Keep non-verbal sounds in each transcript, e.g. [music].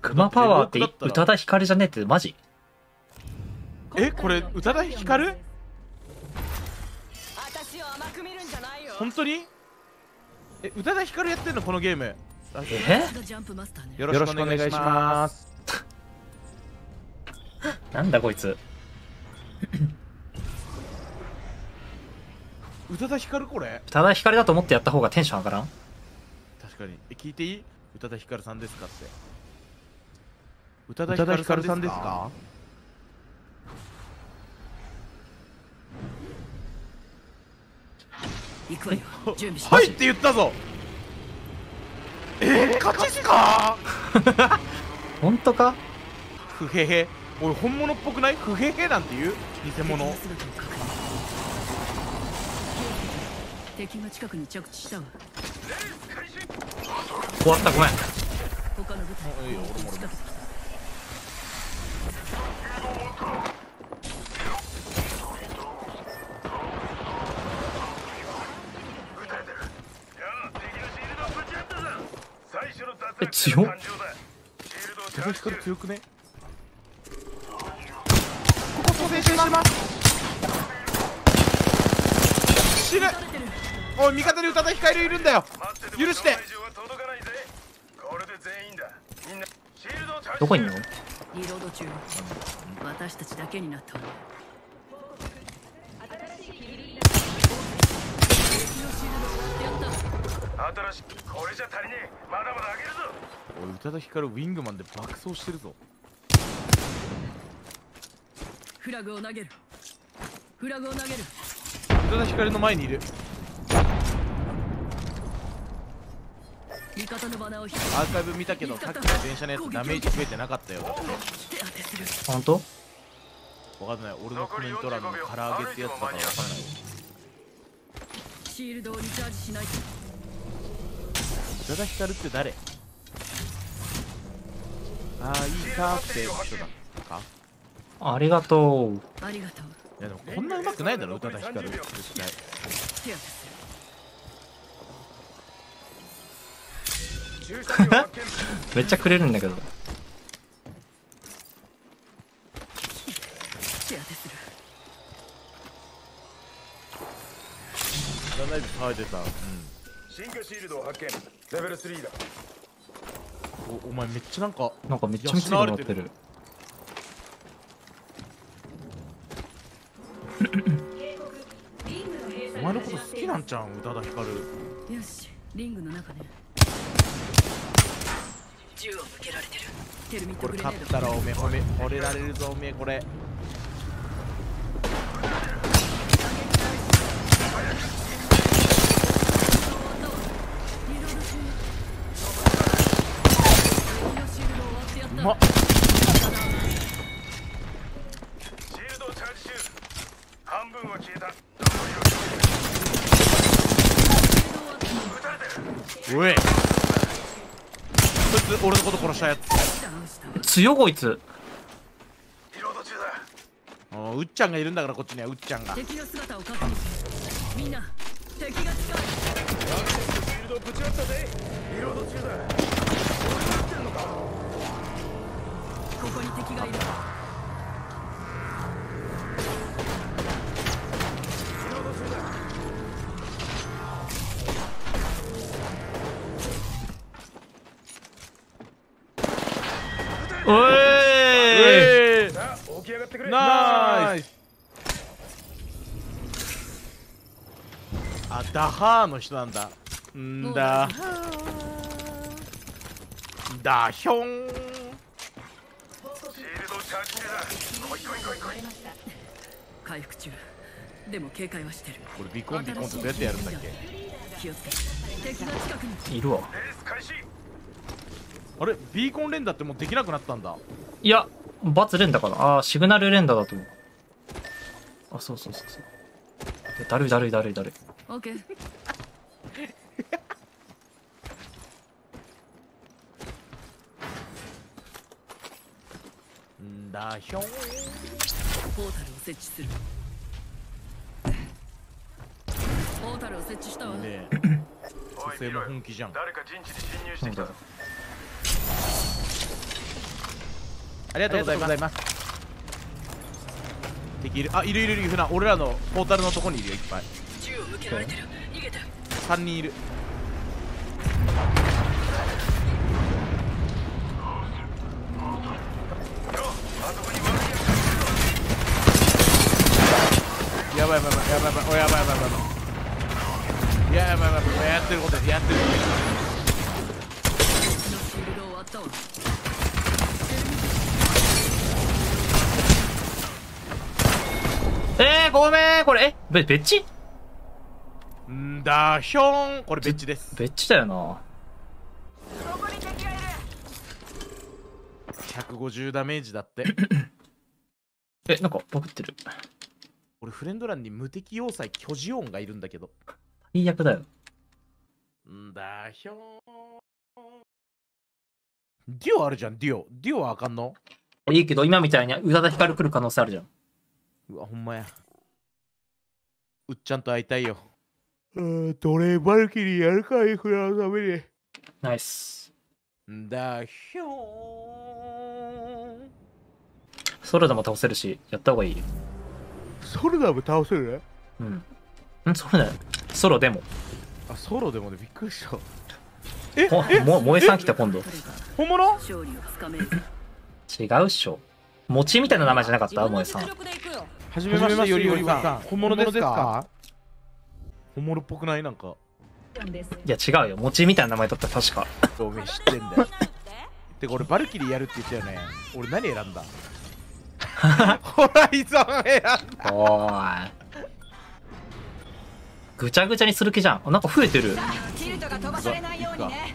クマパワーって宇多田ヒカルじゃねえってマジ？えこれ宇多田ヒカル？私を甘く見るんじゃないよ。本当に？え宇多田ヒカルやってんのこのゲーム。え？よろしくお願いします。なんだこいつ。[laughs] 宇多田ヒカルこれ？宇多田ヒカルだと思ってやった方がテンション上がらん？確かに。え聞いていい？宇多田ヒカルさんですかって宇多田ヒカルさんですか？行くわよ。準備してはいって言ったぞ。えー、勝ちっすか？[laughs] 本当か？ふへへおい本物っぽくない？ふへへなんて言う？偽物。敵の近くに着地したわ。終わったごめん。他の部隊強っ。宇多田ヒカル強くね？ここ蘇生します。死ぬおい味方に宇多田ヒカルいるんだよ。許して！どこにいんの？リロード中私たちだけになった新しいこれじゃ足りねえ。まだまだあげるぞ。おい宇多田ヒカルウィングマンで爆走してるぞ。フラグを投げる。フラグを投げる。宇多田ヒカルの前にいる。味方のバナーを引アーカイブ見たけどさっきの電車のやつダメージ増えてなかったよ本当わかんない。俺のコメント欄の唐揚げってやつだからわかんないシールドをリチャージしないと宇多田ヒカルって誰ああいいかーって人だかありがとうありがとう。いやでもこんな上手くないだろ宇多田ヒカル絶対 [laughs] めっちゃくれるんだけど。手当てするじゃないで騒いでたうん進化シールドを発見。レベル3だ。おお前めっちゃなんかなんかめっちゃ見つけらってる。お前のこと好きなんちゃうん？宇多田ヒカル。よしリングの中で。銃を向けられてる。これ勝ったらおめ褒め惚れられるぞおめえこれうま。っシールドチャージ中半分は消えたうえそいつ俺のこと殺したやつ。強こいつ。リロード中だおうっちゃんがいるんだからこっちにはうっちゃんが。敵の姿を確認しみんな敵が近い。シールドぶち割ったぜリロード中だここに敵がいる。おいえ起き上がってくれナイス。あダハーの人なんだ。んだ。ダヒョン回復中。でも警戒はしてる。これビコンビコンってどうやってやるんだっけ？気をつけて。敵が近くに。いるわ。あれ？ビーコン連打ってもうできなくなったんだ。いやバツ連打かな？あーシグナル連打だと思う。あそうそうそうそう。だるいだるいだるいだるい。オッケーんだひょん。ポータルを設置する。ポータルを設置したわ。ねえ。おい女性も本気じゃん。誰か陣地に侵入してきたありがとうございます。敵いる。あいるいるいる。船俺らのポータルのとこにいるよいっぱい。銃を向けられてる。逃げて3人いるばいやばいやばいやばいおやばいやばいやばいやばいややばいやばいやってることやってるこシールドを割ったわえー、ごめんこれえべ別地んだひょーんこれベッチです別地だよな150ダメージだってえなんかバグってる俺フレンド欄に無敵要塞巨ジオンがいるんだけど。最悪だよ。んだひょー。んデュオあるじゃんデュオ。デュオはあかんの？いいけど今みたいに宇多田ヒカル来る可能性あるじゃん。うわほんまや。うっちゃんと会いたいよ。うん奴隷バルキリーやるかいフラのために。ナイス。んだひょー。んソロでも倒せるしやった方がいいよソルダム倒せるうん。んソロだよ。ソロでもあソロでもねびっくりした。ほも萌えさん来た今度。本物？勝利をつかめる違うっしょ。餅みたいな名前じゃなかった？萌えさん。はじめましてよりよりさん。本物ですか？本物っぽくない？なんか。いや違うよ。餅みたいな名前だった確か。おめえ知ってんだよ。[laughs] てか俺バルキリーやるって言ったよね。俺何選んだ？ホライゾン選んだ。おーい。ぐちゃぐちゃにする気じゃん。あなんか増えてる。キルトが飛ばされないようにね。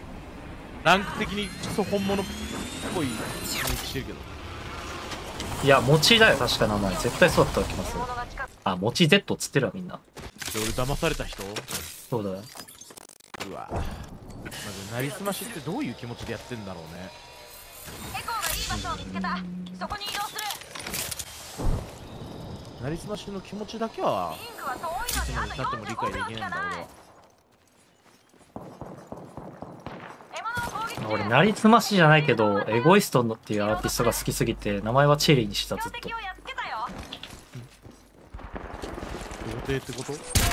ランク的にクソ本物っぽいしてるけど。いや餅だよ確か名前。絶対そうだった気がする。あ餅 Z っつってるわみんな。で俺騙された人？そうだよ。うわ。まずなりすましってどういう気持ちでやってんだろうね。エコーがいい場所を見つけた。そこに移動するなりすましの気持ちだけはいつまでたっても理解でき45秒しかないんだ俺は。俺なりすましじゃないけどエゴイストンっていうアーティストが好きすぎて名前はチェリーにしたずっと。予定ってこと？